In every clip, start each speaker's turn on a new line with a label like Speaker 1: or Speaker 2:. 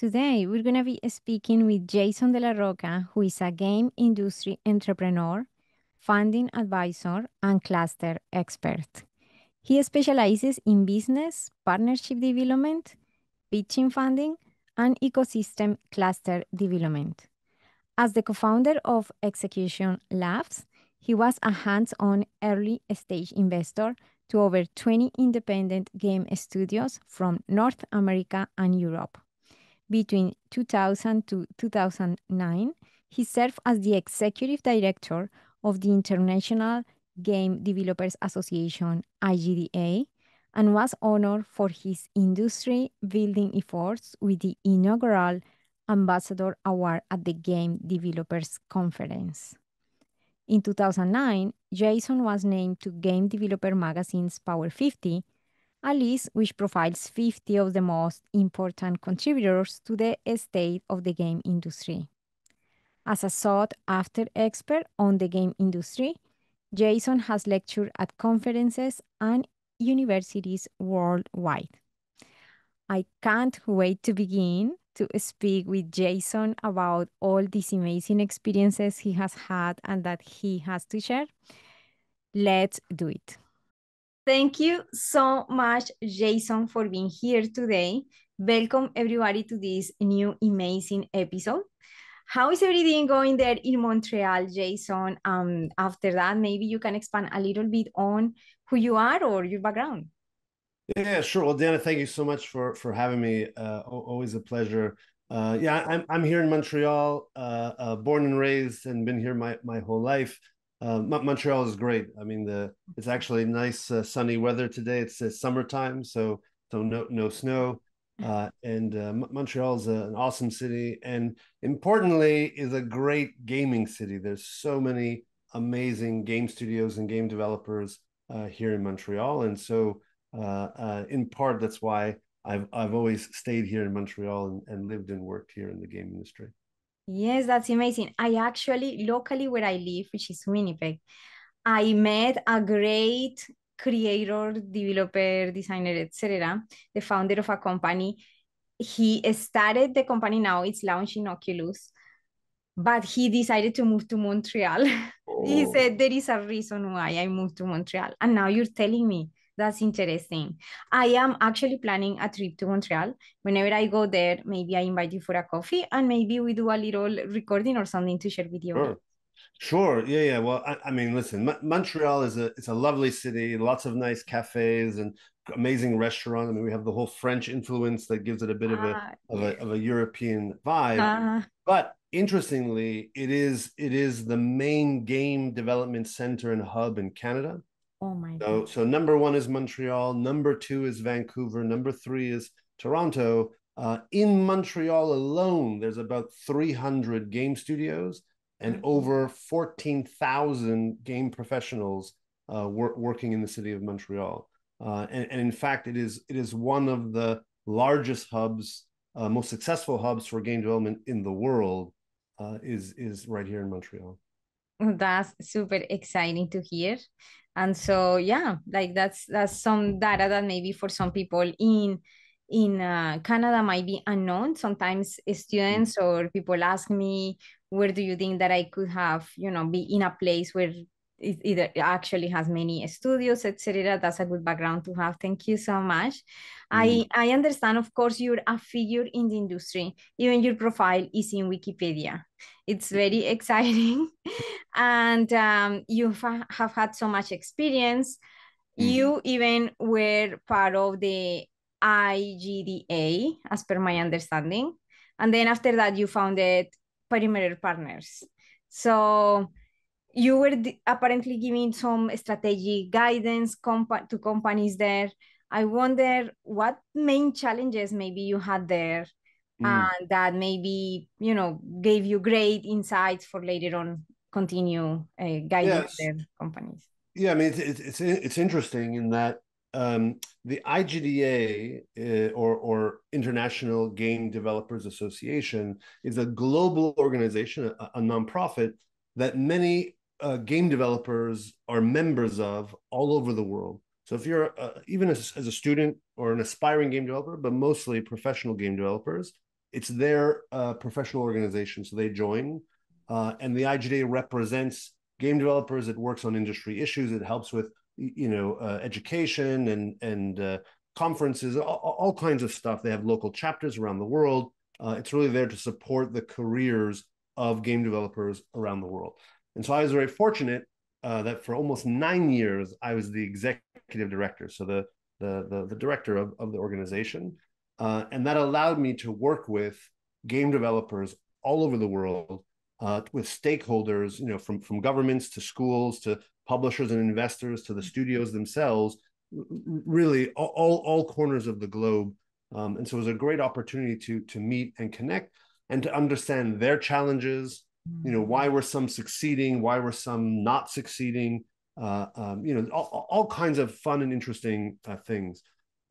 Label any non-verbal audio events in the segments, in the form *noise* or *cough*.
Speaker 1: Today, we're going to be speaking with Jason Della Rocca, who is a game industry entrepreneur, funding advisor, and cluster expert. He specializes in business, partnership development, pitching funding, and ecosystem cluster development. As the co founder of Execution Labs, he was a hands on early stage investor to over 20 independent game studios from North America and Europe. Between 2000 to 2009, he served as the executive director of the International Game Developers Association, IGDA, and was honored for his industry building efforts with the inaugural Ambassador Award at the Game Developers Conference. In 2009, Jason was named to Game Developer Magazine's Power 50, a list which profiles 50 of the most important contributors to the state of the game industry. As a sought after expert on the game industry, Jason has lectured at conferences and universities worldwide. I can't wait to begin to speak with Jason about all these amazing experiences he has had and that he has to share. Let's do it. Thank you so much, Jason, for being here today. Welcome, everybody, to this new amazing episode. How is everything going there in Montreal, Jason? Um, after that, maybe you can expand a little bit on who you are or your background.
Speaker 2: Yeah, sure. Well, Dana, thank you so much for for having me. Uh, always a pleasure. Uh, yeah, I'm I'm here in Montreal, uh, uh born and raised, and been here my my whole life. Uh, Montreal is great. I mean, the it's actually nice uh, sunny weather today. It's summertime, so so no no snow. and Montreal is an awesome city, and importantly, is a great gaming city. There's so many amazing game studios and game developers here in Montreal, and so uh, uh, in part, that's why I've I've always stayed here in Montreal and, and lived and worked here in the game industry.
Speaker 1: Yes, that's amazing. I actually locally where I live, which is Winnipeg, I met a great creator, developer, designer, etc. The founder of a company. He started the company now. It's launching Oculus, but he decided to move to Montreal. *laughs* Oh. he said there is a reason why I moved to Montreal, and now you're telling me that's interesting. I am actually planning a trip to Montreal. Whenever I go there, maybe I invite you for a coffee and maybe we do a little recording or something to share with you.
Speaker 2: Sure. Sure. Yeah. Yeah. Well, I, I mean, listen, M- Montreal is a it's a lovely city. Lots of nice cafes and amazing restaurant. I mean, we have the whole French influence that gives it a bit of a uh, of a of a European vibe. Uh, but interestingly, it is it is the main game development center and hub in Canada.
Speaker 1: Oh my
Speaker 2: so, so number one is Montreal, number two is Vancouver, number three is Toronto. Uh, in Montreal alone, there's about 300 game studios and mm-hmm. over 14,000 game professionals uh, wor- working in the city of Montreal. Uh, and, and, in fact, it is it is one of the largest hubs, uh, most successful hubs for game development in the world. Uh, is is right here in Montreal.
Speaker 1: That's super exciting to hear and so yeah like that's that's some data that maybe for some people in in uh, canada might be unknown. Sometimes students or people ask me where do you think that i could have you know be in a place where it either actually has many studios etc that's a good background to have. Thank you so much. Mm. i i understand of course you're a figure in the industry. Even your profile is in wikipedia. It's very *laughs* exciting. And um, you have had so much experience. Mm. you even were part of the igda as per my understanding. And then after that you founded perimeter partners. So you were apparently giving some strategic guidance comp- to companies there. I wonder what main challenges maybe you had there mm. and that maybe, you know, gave you great insights for later on continue uh, guiding yes. their companies.
Speaker 2: Yeah, I mean, it's, it's, it's interesting in that um, the IGDA uh, or, or International Game Developers Association is a global organization, a, a nonprofit that many uh, game developers are members of all over the world. So if you're uh, even as, as a student or an aspiring game developer, but mostly professional game developers, it's their uh, professional organization, so they join, uh, and the IGDA represents game developers. It works on industry issues. It helps with you know uh, education and and uh, conferences, all, all, kinds of stuff. They have local chapters around the world. It's really there to support the careers of game developers around the world. And so I was very fortunate uh, that for almost nine years I was the executive director, so the the the, the director of, of the organization, uh, and that allowed me to work with game developers all over the world, uh, with stakeholders, you know, from from governments to schools to publishers and investors to the studios themselves, really all all corners of the globe. Um, and so it was a great opportunity to to meet and connect and to understand their challenges, you know why were some succeeding why were some not succeeding uh, um, you know all, all, kinds of fun and interesting uh, things.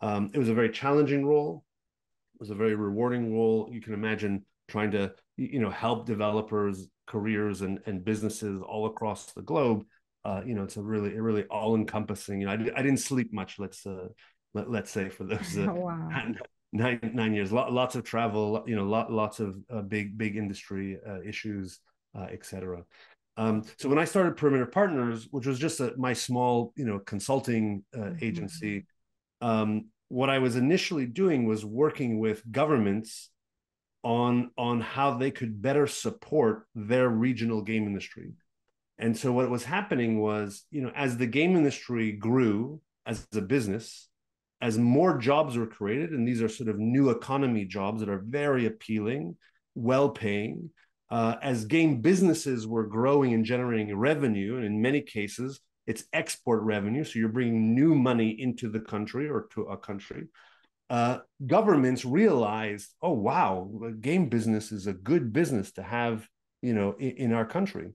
Speaker 2: Um, it was a very challenging role. It was a very rewarding role. You can imagine trying to you know help developers careers and, and businesses all across the globe. Uh, you know it's a really really all encompassing you know I, I didn't sleep much let's uh, let, let's say for those uh, *laughs* wow. *laughs* nine nine years. Lots of travel you know lot, lots of uh, big big industry uh, issues uh, etc um, so when i started perimeter partners which was just a, my small you know consulting uh, mm-hmm. agency um, what i was initially doing was working with governments on on how they could better support their regional game industry and so what was happening was you know as the game industry grew as a business as more jobs were created, and these are sort of new economy jobs that are very appealing, well paying, uh, as game businesses were growing and generating revenue, and in many cases, it's export revenue. So you're bringing new money into the country or to a country. Uh, governments realized, oh wow, game business is a good business to have, you know, in, in our country.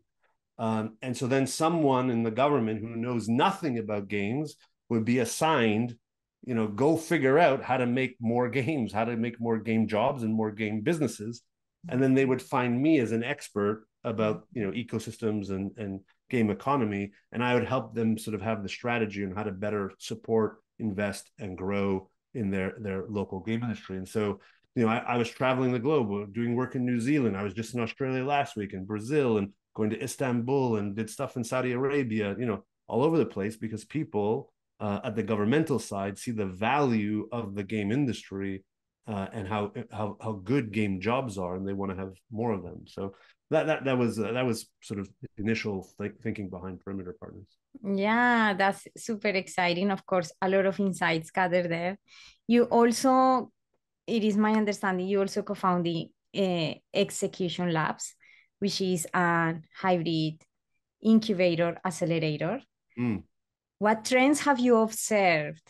Speaker 2: Um, and so then someone in the government who knows nothing about games would be assigned you know go figure out how to make more *laughs* games how to make more game jobs and more game businesses and then they would find me as an expert about you know ecosystems and and game economy. And i would help them sort of have the strategy on how to better support invest and grow in their their local game industry. And so you know I, I was traveling the globe uh, doing work in new zealand. I was just in australia last week in brazil and going to istanbul and did stuff in saudi arabia you know all over the place because people uh, at the governmental side see the value of the game industry uh, and how how how good game jobs are, and they want to have more of them. So that that that was uh, that was sort of initial th- thinking behind Perimeter Partners.
Speaker 1: Yeah, that's super exciting. Of course, a lot of insights gathered there. You also, it is my understanding, you also co-founded uh, Execution Labs, which is a hybrid incubator accelerator. Mm what trends have you observed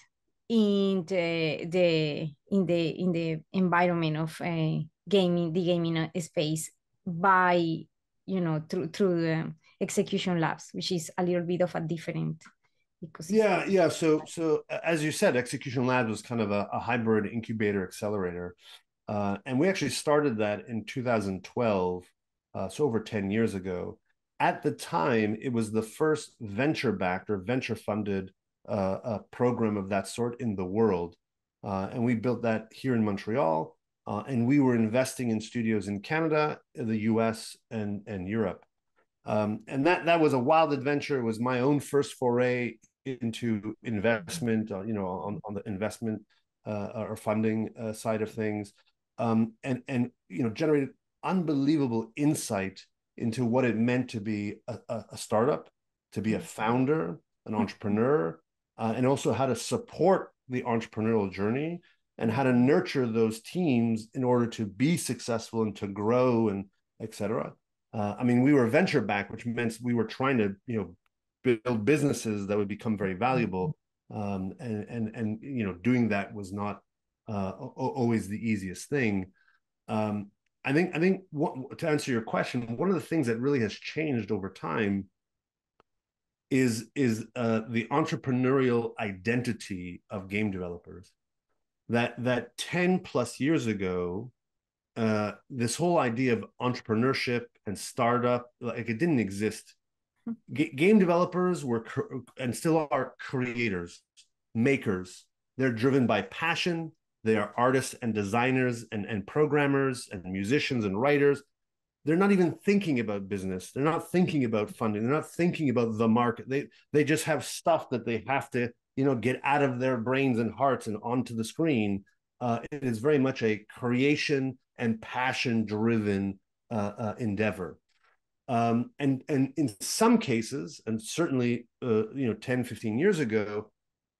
Speaker 1: in the, the in the in the environment of uh, gaming the gaming uh, space by you know through through the execution labs which is a little bit of a different
Speaker 2: yeah yeah. So so as you said execution labs was kind of a, a hybrid incubator accelerator. Uh, and we actually started that in 2012 uh, so over 10 years ago. At the time, it was the first venture backed or venture funded uh, program of that sort in the world. Uh, and we built that here in Montreal. Uh, and we were investing in studios in Canada, the US, and, and Europe. Um, and that, that was a wild adventure. It was my own first foray into investment, uh, you know, on, on the investment uh, or funding uh, side of things. Um, and, and, you know, generated unbelievable insight into what it meant to be a, a startup, to be a mm-hmm. founder, an mm-hmm. entrepreneur, uh, and also how to support the entrepreneurial journey and how to nurture those teams in order to be successful and to grow and etc. Uh, I mean, we were venture back, which meant we were trying to you know build businesses that would become very valuable, um, and and and you know doing that was not uh, always the easiest thing. Um, I think I think what, to answer your question, one of the things that really has changed over time is is uh, the entrepreneurial identity of game developers. That that ten plus years ago, uh, this whole idea of entrepreneurship and startup like it didn't exist. G- game developers were and still are creators, makers. They're driven by passion. they are artists and designers and, and programmers and musicians and writers they're not even thinking about business. They're not thinking about funding. They're not thinking about the market. They they just have stuff that they have to you know get out of their brains and hearts and onto the screen. Uh, it is very much a creation and passion driven uh, uh, endeavor. Um, and and in some cases and certainly uh, you know 10 15 years ago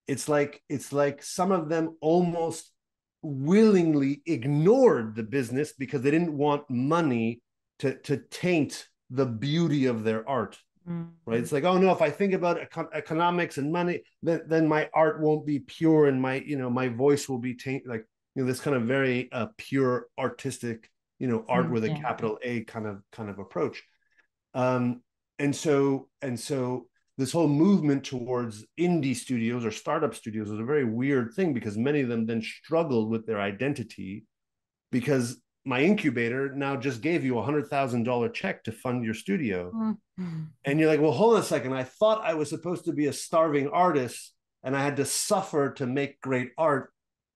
Speaker 2: it's like it's like some of them almost willingly ignored the business because they didn't want money to to taint the beauty of their art mm-hmm. right it's like oh no if i think about econ- economics and money then then my art won't be pure and my you know my voice will be tainted like you know this kind of very uh, pure artistic you know art mm-hmm. with a yeah. capital a kind of kind of approach um and so and so this whole movement towards indie studios or startup studios was a very weird thing because many of them then struggled with their identity because my incubator now just gave you a hundred thousand dollar check to fund your studio mm-hmm. and you're like well hold on a second i thought i was supposed to be a starving artist and i had to suffer to make great art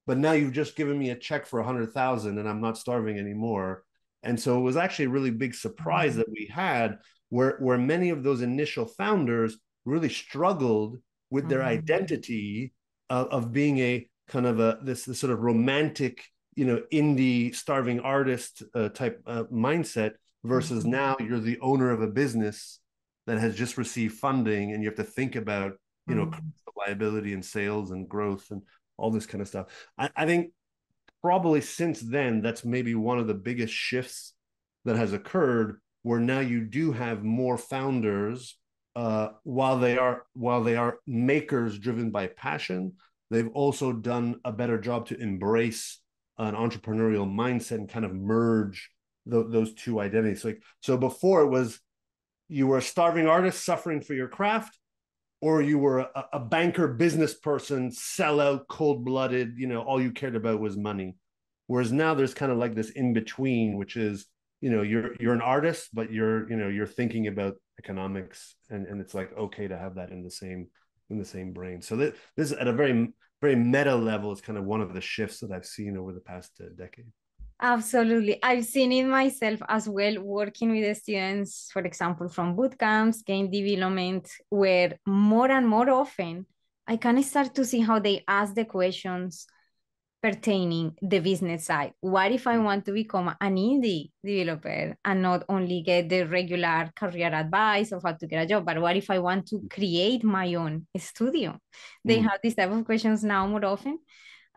Speaker 2: but now you've just given me a check for a hundred thousand and i'm not starving anymore and so it was actually a really big surprise mm-hmm. that we had where where many of those initial founders really struggled with mm-hmm. their identity of, of, being a kind of a this, this sort of romantic you know indie starving artist uh, type uh, mindset versus mm-hmm. now you're the owner of a business that has just received funding and you have to think about you know mm-hmm. liability and sales and growth and all this kind of stuff I, I think probably since then that's maybe one of the biggest shifts that has occurred where now you do have more founders uh, while they are while they are makers driven by passion, they've also done a better job to embrace an entrepreneurial mindset and kind of merge the, those two identities. Like so, before it was you were a starving artist suffering for your craft, or you were a, a banker business person, sell out, cold blooded. You know, all you cared about was money. Whereas now there's kind of like this in between, which is you know you're you're an artist, but you're you know you're thinking about economics and and it's like okay to have that in the same in the same brain so that this is at a very very meta level is kind of one of the shifts that i've seen over the past uh, decade
Speaker 1: Absolutely. I've seen it myself as well, working with the students, for example, from boot camps, game development, where more and more often I can start to see how they ask the questions pertaining the business side. What if I mm. want to become an indie developer and not only get the regular career advice of how to get a job, but what if I want to create my own studio? They mm. have these type of questions now more often.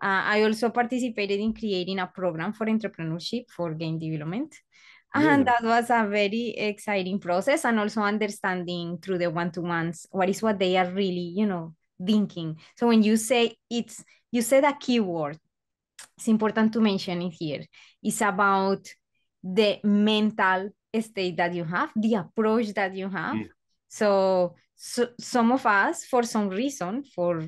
Speaker 1: Uh, I also participated in creating a program for entrepreneurship for game development. And that was a very exciting process and also understanding through the one-to-ones what is what they are really, you know, thinking. So when you say it's you said a keyword it's important to mention it here. It's about the mental state that you have, the approach that you have. So, so some of us, for some reason, for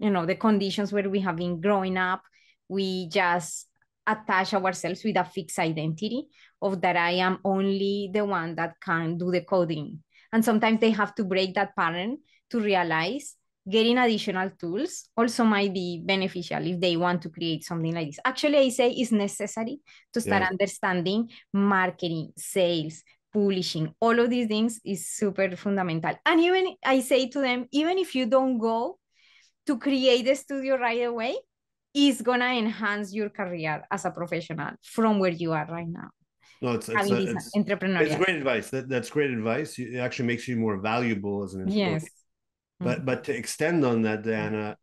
Speaker 1: you know the conditions where we have been growing up, we just attach ourselves with a fixed identity of that I am only the one that can do the coding. And sometimes they have to break that pattern to realize getting additional tools also might be beneficial if they want to create something like this. Actually, I say it's necessary to start yeah. understanding marketing, sales, publishing, all of these things is super fundamental. And even I say to them, even if you don't go to create a studio right away, it's gonna enhance your career as a professional from where you are right now.
Speaker 2: No, it's it's, a, it's, it's great advice. That, that's great advice. It actually makes you more valuable as an employee. Yes but mm-hmm. but to extend on that, Diana,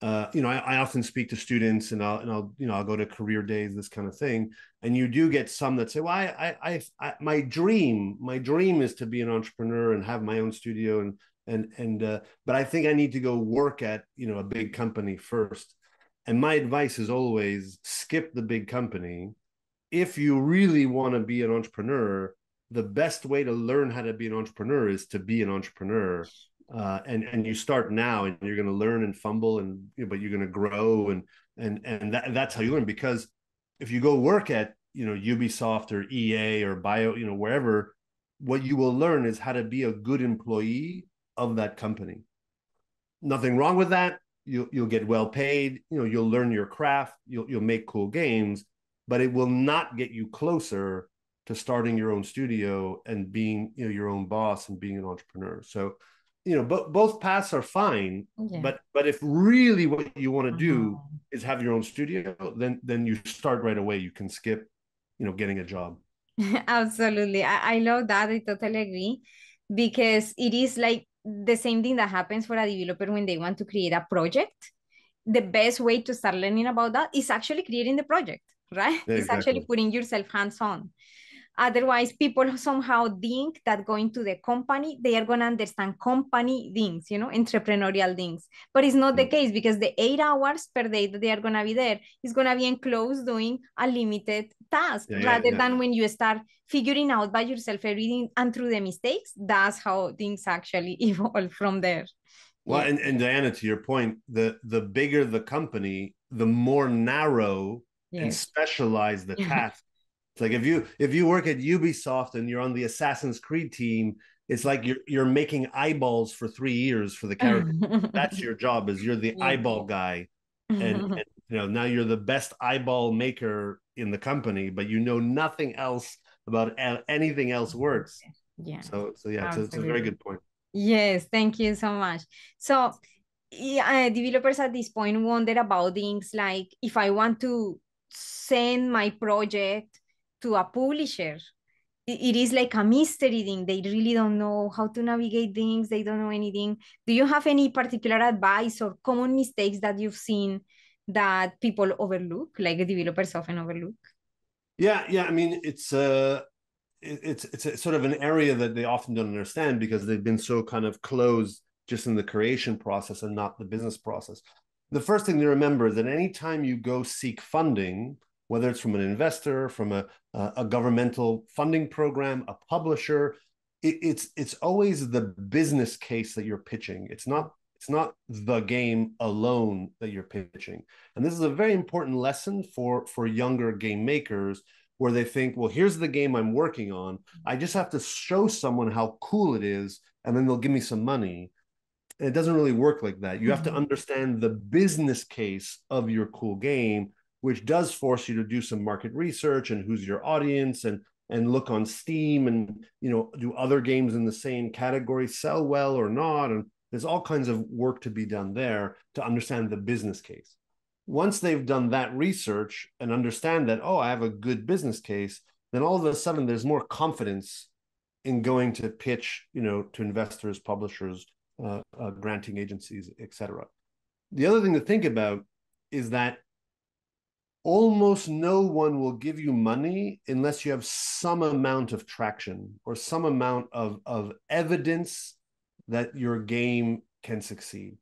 Speaker 2: uh, you know, I, I, often speak to students, and I'll and I'll you know I'll go to career days, this kind of thing, and you do get some that say, "Well, I, I, I, my dream, my dream is to be an entrepreneur and have my own studio, and and and uh, but I think I need to go work at you know a big company first. And my advice is always skip the big company. If you really want to be an entrepreneur, the best way to learn how to be an entrepreneur is to be an entrepreneur uh, and and you start now and you're going to learn and fumble and but you're going to grow and and and that, that's how you learn. Because if you go work at you know ubisoft or ea or bio you know wherever what you will learn is how to be a good employee of that company. Nothing wrong with that. You'll you'll get well paid, you know, you'll learn your craft, you'll you'll make cool games, but it will not get you closer to starting your own studio and being you know your own boss and being an entrepreneur. So you know, but both paths are fine. Yeah. But but if really what you want to do uh-huh. is have your own studio, then then you start right away. You can skip, you know, getting a job. *laughs*
Speaker 1: Absolutely. I, I love that. I totally agree. Because it is like the same thing that happens for a developer when they want to create a project. The best way to start learning about that is actually creating the project, right? Yeah, it's exactly. actually putting yourself hands on. Otherwise, people *laughs* somehow think that going to the company, they are going to understand company things, you know, entrepreneurial things. But it's not the mm. case because the eight hours per day that they are going to be there is going to be enclosed doing a limited task yeah, rather yeah, yeah. than when you start figuring out by yourself everything and through the mistakes. That's how things actually *laughs* evolve from there.
Speaker 2: Well, and, and Diana, to your point, the the bigger the company, the more narrow yes. and specialized the task it's like if you if you work at Ubisoft and you're on the Assassin's Creed team, it's like you're you're making eyeballs for three years for the character. That's your *laughs* job. Is you're the yeah. eyeball guy, and, *laughs* and you know now you're the best eyeball maker in the company, but you know nothing else about anything else works. Yeah. So so yeah, it's, it's a very good point.
Speaker 1: Yes, thank you so much. So yeah, developers at this point wonder about things like if I want to send my project to a publisher. It is like a mystery thing. They really don't know how to navigate things. They don't know anything. Do you have any particular advice or common mistakes that you've seen that people overlook like developers often overlook?
Speaker 2: Yeah yeah i mean it's uh it's it's a, sort of an area that they often don't understand because they've been so kind of closed just in the creation process and not the business process. The first thing to remember is that anytime you go seek funding whether it's from an investor, from a, a governmental funding program, a publisher. It, it's it's always the business case that you're pitching. It's not it's not the game alone that you're pitching. And this is a very important lesson for for younger game makers where they think, well, here's the game I'm working on. I just have to show someone how cool it is, and then they'll give me some money. And it doesn't really work like that. You have to mm-hmm. understand the business case of your cool game which does force you to do some market research and who's your audience and and look on Steam and you know do other games in the same category sell well or not and there's all kinds of work to be done there to understand the business case. Once they've done that research and understand that oh I have a good business case, then all of a sudden there's more confidence in going to pitch you know to investors, publishers, uh, uh, granting agencies, etc. The other thing to think about is that almost no one will give you money unless you have some amount of traction or some amount of, of evidence that your game can succeed.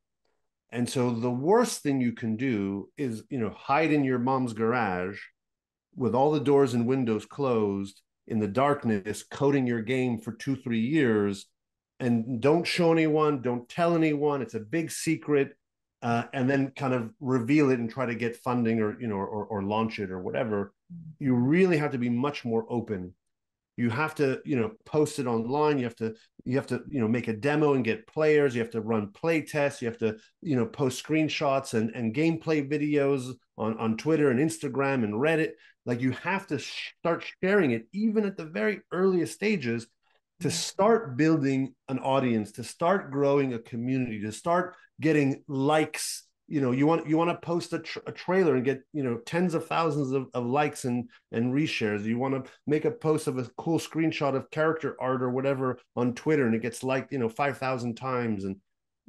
Speaker 2: And so the worst thing you can do is, you know, hide in your mom's garage with all the doors and windows closed in the darkness, coding your game for two, three years, and don't show anyone, don't tell anyone. It's a big secret uh, and then kind of reveal it and try to get funding or you know or, or launch it or whatever you really have to be much more open. You have to you know post it online. You have to you have to you know make a demo and get players. You have to run play tests. You have to you know post screenshots and and gameplay videos on on twitter and instagram and reddit. Like you have to start sharing it even at the very earliest stages to start building an audience to start growing a community to start getting likes. You know you want you want to post a, a trailer and get you know tens of thousands of, of likes and and reshares. You want to make a post of a cool screenshot of character art or whatever on twitter and it gets liked you know 5000 times. And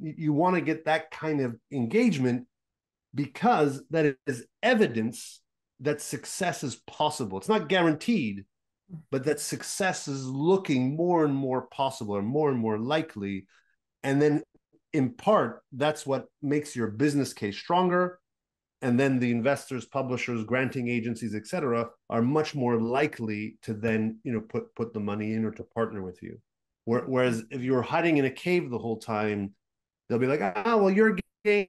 Speaker 2: you, you want to get that kind of engagement because that is evidence that success is possible. It's not guaranteed but that success is looking more and more possible or more and more likely and then in part, that's what makes your business case stronger. And then the investors, publishers, granting agencies, et cetera, are much more likely to then, you know, put put the money in or to partner with you. Whereas if you're hiding in a cave the whole time, they'll be like, ah, well, your game,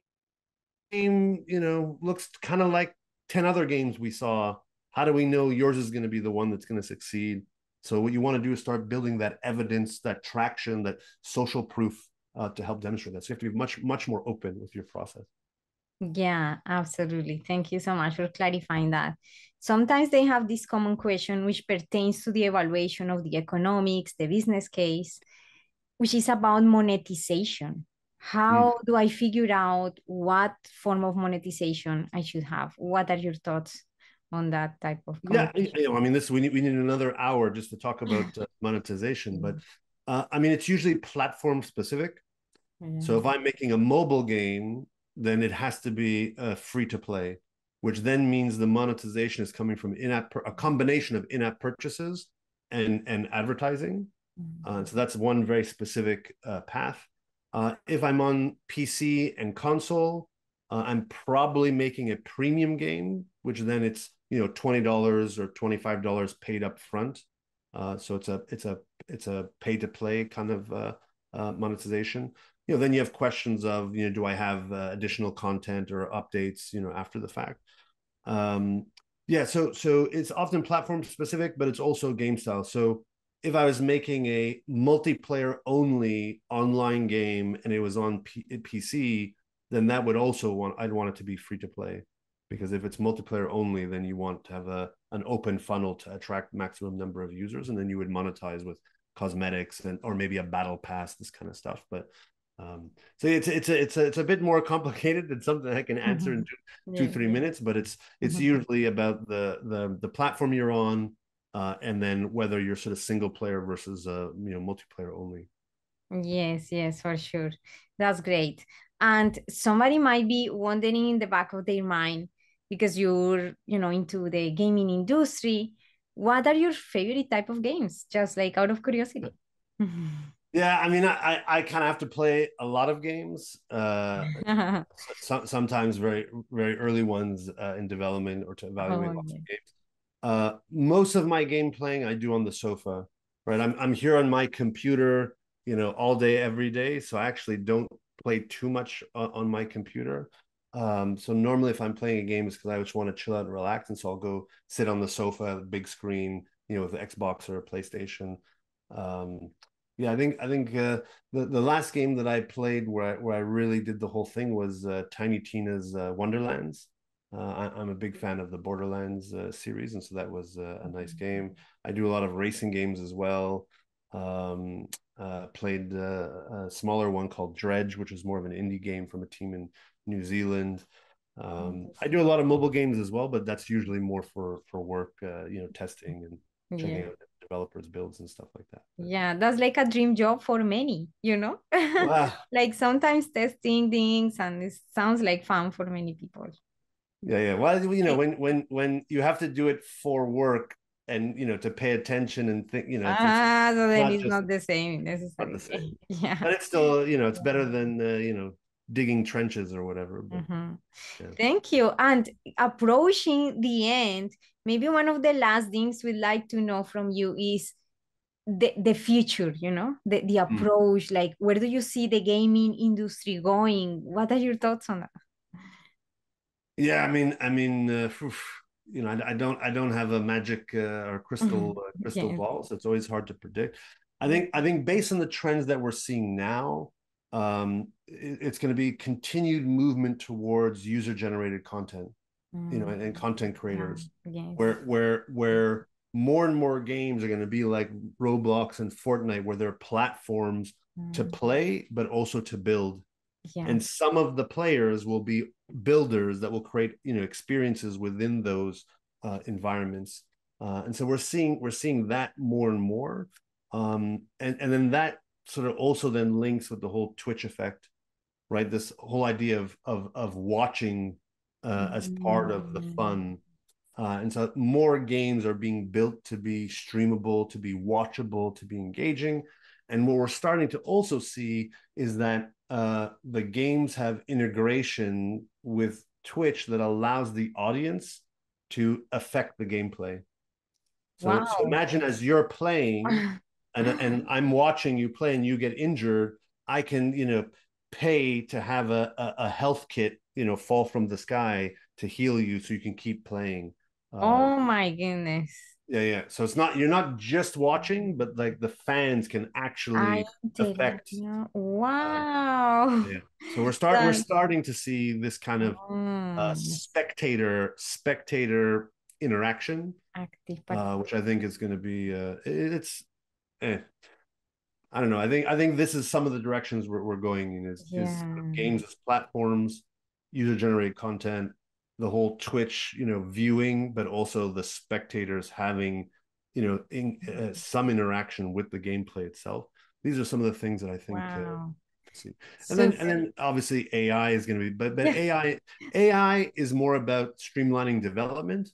Speaker 2: you know, looks kind of like 10 other games we saw. How do we know yours is going to be the one that's going to succeed? So what you want to do is start building that evidence, that traction, that social proof uh, to help demonstrate that. So you have to be much much more open with your process.
Speaker 1: Yeah, absolutely. Thank you so much for clarifying that. Sometimes they have this common question which pertains to the evaluation of the economics, the business case, which is about monetization. How mm. do I figure out what form of monetization I should have? What are your thoughts on that type of
Speaker 2: yeah you know, i mean this we need we need another hour just to talk about uh, *laughs* monetization but uh, i mean it's usually platform specific. Yeah. so if i'm making a mobile game then it has to be uh, free to play which then means the monetization is coming from in-app a combination of in-app purchases and and advertising. Mm-hmm. so that's one very specific uh, path. Uh, if i'm on pc and console uh, i'm probably making a premium game which then it's you know twenty dollars or twenty five dollars paid up front. Uh, so it's a it's a it's a pay to play kind of uh, uh, monetization. You know, then you have questions of you know do I have uh, additional content or updates you know after the fact. Um, yeah, so so it's often platform specific, but it's also game style. So if I was making a multiplayer only online game and it was on P- PC, then that would also want I'd want it to be free to play because if it's multiplayer only then you want to have a an open funnel to attract maximum number of users and then you would monetize with cosmetics and or maybe a battle pass this kind of stuff. But um, so it's it's a, it's a it's a bit more *laughs* complicated than something I can answer mm-hmm. in two, two three minutes but it's it's mm-hmm. usually about the the the platform you're on uh, and then whether you're sort of single player versus uh, you know multiplayer only.
Speaker 1: Yes yes for sure. That's great. And somebody might be wondering in the back of their mind because you're you know into the gaming industry what are your favorite type of games? Just like out of curiosity. *laughs*
Speaker 2: Yeah i mean i i kind of have to play a lot of games *laughs* uh so, sometimes very very early ones uh, in development or to evaluate oh, lots yeah. of games. Uh most of my game playing i do on the sofa right? I'm i'm here on my computer you know all day every day so i actually don't play too much on my computer um, so normally if I'm playing a game, it's because I just want to chill out and relax. And so I'll go sit on the sofa, big screen, you know, with an Xbox or a PlayStation. Um, yeah, I think I think uh, the the last game that I played where I, where I really did the whole thing was uh, Tiny Tina's uh, Wonderlands. Uh, I, am a big fan of the Borderlands uh, series, and so that was uh, a nice mm-hmm. game. I do a lot of racing games as well. Um, played a smaller one called Dredge, which is more of an indie game from a team in New Zealand. Um, I do a lot of mobile games as well, but that's usually more for for work, uh, you know, testing and checking yeah. out developers' builds and stuff like that.
Speaker 1: Yeah, that's like a dream job for many, you know. Wow. *laughs* like sometimes testing things, and it sounds like fun for many people.
Speaker 2: Yeah, yeah. Well, you know, when when when you have to do it for work, and you know to pay attention and think you know
Speaker 1: ah so then it's not the same necessarily
Speaker 2: not the *laughs* same. yeah but it's still you know it's better than uh, you know digging trenches or whatever. But,
Speaker 1: mm-hmm. yeah. Thank you. And approaching the end, maybe one of the last things we'd like to know from you is the, the future, you know, the, the mm. approach, mm. like where do you see the gaming industry going? What are your thoughts on that?
Speaker 2: Yeah, I mean, I mean, uh, you know, I, I, don't, I don't have a magic uh, or crystal mm-hmm. uh, crystal yeah. ball, so it's always hard to predict. I think, I think, based on the trends that we're seeing now, um, it, it's going to be continued movement towards user generated content mm. you know and, and, mm. content creators yeah. yes. where where where more and more games are going to be like roblox and fortnite where they're platforms mm. to play but also to build yeah. and some of the players will be builders that will create you know experiences within those uh, environments uh, and so we're seeing we're seeing that more and more um, and and then that sort of also then links with the whole Twitch effect, right? This whole idea of of of watching uh, as part of the fun. Uh, and so more games are being built to be streamable, to be watchable, to be engaging. And what we're starting to also see is that uh, the games have integration with Twitch that allows the audience to affect the gameplay. So, wow. so imagine as you're playing, *laughs* and *gasps* and I'm watching you play and you get injured, I can you know pay to have a, a, a health kit you know fall from the sky to heal you so you can keep playing.
Speaker 1: Uh, oh my goodness!
Speaker 2: Yeah, yeah. So it's not you're not just watching, but like the fans can actually affect.
Speaker 1: Wow.
Speaker 2: Uh, yeah. So we're start we're starting to see this kind of uh, spectator spectator interaction, uh, which I think is going to be uh, it's. Eh. I don't know. I think I think this is some of the directions we're, we're going in is, yeah. is games as platforms, user generated content, the whole Twitch, you know, viewing, but also the spectators having, you know, in, uh, some interaction with the gameplay itself. These are some of the things that I think. Uh, wow. Uh, see. And so then, and then obviously AI is going to be, but but *laughs* AI AI is more about streamlining development.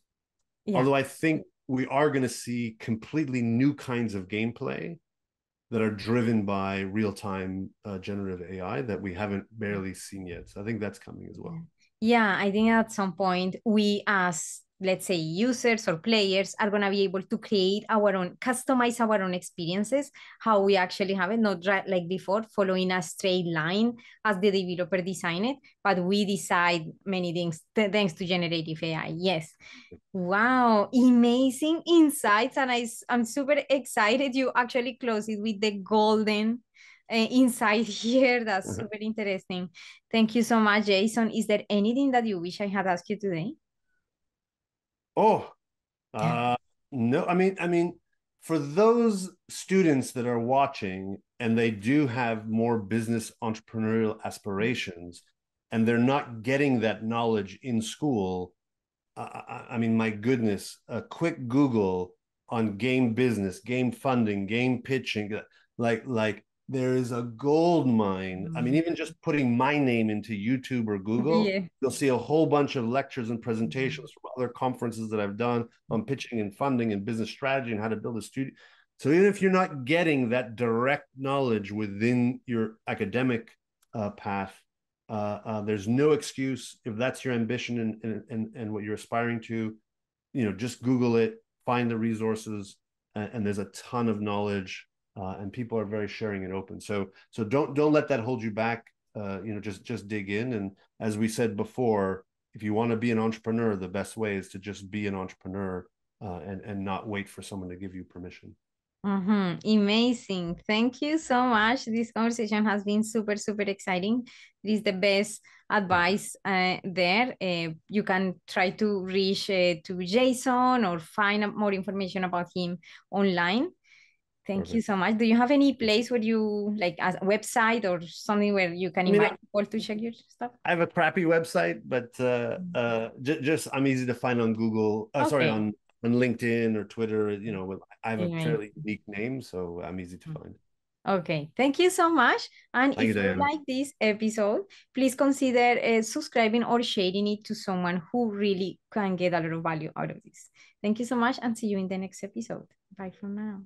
Speaker 2: Yeah. Although I think we are going to see completely new kinds of gameplay that are driven by real time uh, generative AI that we haven't barely seen yet. So I think that's coming as well.
Speaker 1: Yeah, I think at some point we as let's say users or players are going to be able to create our own customize our own experiences how we actually have it not like before following a straight line as the developer design it but we decide many things thanks to generative ai yes wow amazing insights and I, i'm super excited you actually close it with the golden uh, insight *laughs* here. That's mm-hmm. super interesting. Thank you so much, Jason. Is there anything that you wish I had asked you today?
Speaker 2: Oh, uh, no. I mean, I mean, for those students that are watching and they do have more business entrepreneurial aspirations, and they're not getting that knowledge in school. I, I mean, my goodness, a quick Google on game business, game funding, game pitching, like like there is a gold mine. I mean, mm-hmm. even just putting my name into YouTube or Google, yeah. you'll see a whole bunch of lectures and presentations from other conferences that I've done on pitching and funding and business strategy and how to build a studio. So even if you're not getting that direct knowledge within your academic uh, path, uh, uh, there's no excuse if that's your ambition and, and, and, and what you're aspiring to, you know, just Google it, find the resources, and, and there's a ton of knowledge uh, and people are very sharing and open. So so don't don't let that hold you back. Uh, you know, just just dig in. And as we said before, if you want to be an entrepreneur, the best way is to just be an entrepreneur uh, and and not wait for someone to give you permission.
Speaker 1: Mm-hmm. Amazing. Thank you so much. This conversation has been super, super exciting. This is the best advice uh, there. Uh, you can try to reach uh, to Jason or find more information about him online. Thank Perfect. you so much. Do you have any place where you like a website or something where you can invite people to check your stuff?
Speaker 2: I have a crappy website, but uh, mm-hmm. uh, j- just I'm easy to find on Google. Uh, okay. Sorry, on on LinkedIn or Twitter. You know, I have a fairly unique name, so I'm easy to mm. find.
Speaker 1: Okay, thank you so much. And thank if you, you like this episode, please consider uh, subscribing or sharing it to someone who really can get a lot of value out of this. Thank you so much and see you in the next episode. Bye for now.